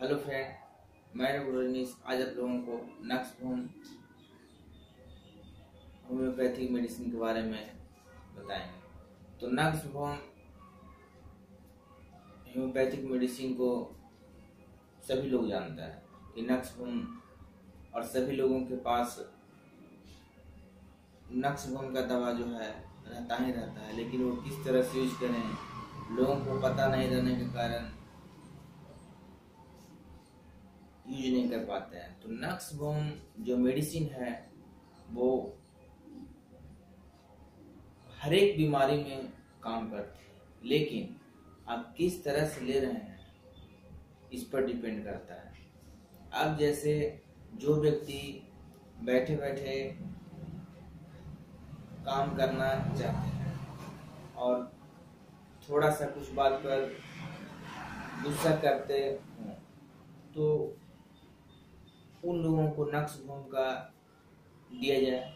Hello friend, मैं रघुरनीश आज आप लोगों को नक्स भूम होम्योपैथिक मेडिसिन के बारे में बताएँगे। तो नक्स भूम होम्योपैथिक मेडिसिन को सभी लोग जानते हैं कि नक्स भूम और सभी लोगों के पास नक्स भूम का दवा जो है, रहता ही रहता है, लेकिन वो किस तरह से यूज़ करें, लोगों को पता नहीं रहने के कारण यूज़ नहीं कर पाते हैं। तो नक्स बोम जो मेडिसिन है, वो हर एक बीमारी में काम करती है। लेकिन आप किस तरह से ले रहे हैं, इस पर डिपेंड करता है। अब जैसे जो व्यक्ति बैठे बैठे काम करना चाहते हैं और थोड़ा सा कुछ बात पर गुस्सा करते हों तो उन लोगों को नक्श भूम का दिया जाए।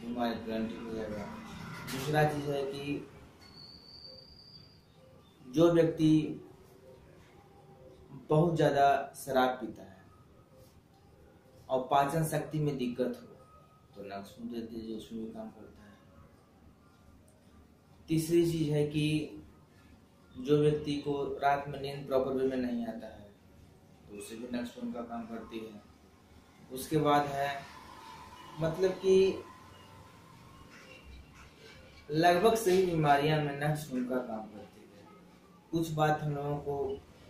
बीमारी गारंटी हो जाएगा दूसरा चीज़ है कि जो व्यक्ति बहुत ज़्यादा शराब पीता है और पाचन शक्ति में दिक्कत हो तो नक्स भूम देते जो उसमें काम करता है। तीसरी चीज़ है कि जो व्यक्ति को रात में नींद प्रॉपर वे में नहीं आता है तो उसे भी भूम का काम करती है। उसके बाद है मतलब कि लगभग सही बीमारियाँ में नक्स का काम करती है। कुछ बात हम लोगों को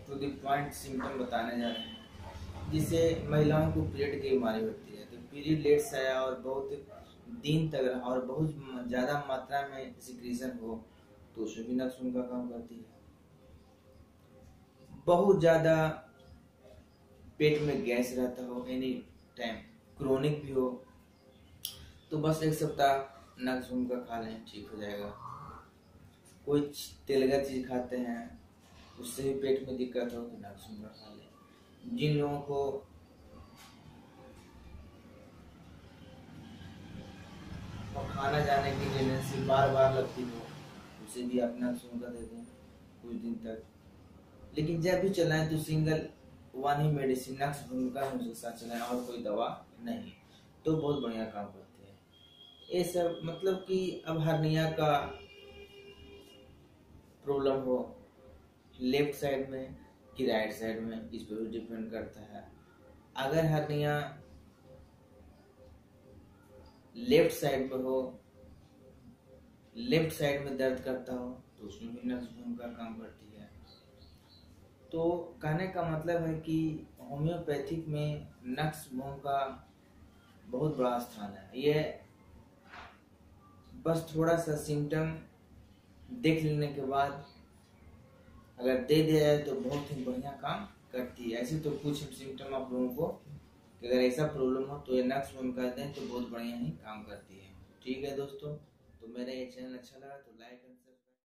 टू द पॉइंट सिम्टम बताने जा रहे हैं। जिससे महिलाओं को पीरियड की बीमारी होती है। तो पीरियड लेट से आया और बहुत दिन तक रहा और बहुत ज़्यादा मात्रा में सिक्रीजन हो तो उसमें भी नक्स का काम करती है। बहुत ज़्यादा पेट में गैस रहता हो एनी टाइम क्रोनिक भी हो तो बस एक सप्ताह नक्सुम का खा लें, ठीक हो जाएगा। कोई तेलगा चीज़ खाते हैं, उससे भी पेट में दिक्कत हो तो नक्सुम का खा लें। जिन लोगों को खाना जाने की टेंडेंसी बार बार लगती हो, उसे भी नक्सुम का दे दें, कुछ दिन तक। लेकिन जब भी चलाएँ तो सिंगल वन ही मेडिसिन नक्स भूमिका हम उसके साथ चलाएँ और कोई दवा नहीं तो बहुत बढ़िया काम करते हैं। ये सब मतलब कि अब हरनिया का प्रॉब्लम हो लेफ़्ट साइड में कि राइट साइड में, इस पर भी डिपेंड करता है। अगर हरनिया लेफ़्ट साइड में हो लेफ़्ट साइड में दर्द करता हो तो उसमें भी नक्स भूमिका काम करती है। तो कहने का मतलब है कि होम्योपैथिक में नक्स भोम का बहुत बड़ा स्थान है। ये बस थोड़ा सा सिम्टम देख लेने के बाद अगर दे दिया जाए तो बहुत ही बढ़िया काम करती है। ऐसे तो कुछ सिम्टम आप लोगों को कि अगर ऐसा प्रॉब्लम हो तो ये नक्स भोम कर दें तो बहुत बढ़िया ही काम करती है। ठीक है दोस्तों तो मेरा ये चैनल अच्छा लगा तो लाइक एंड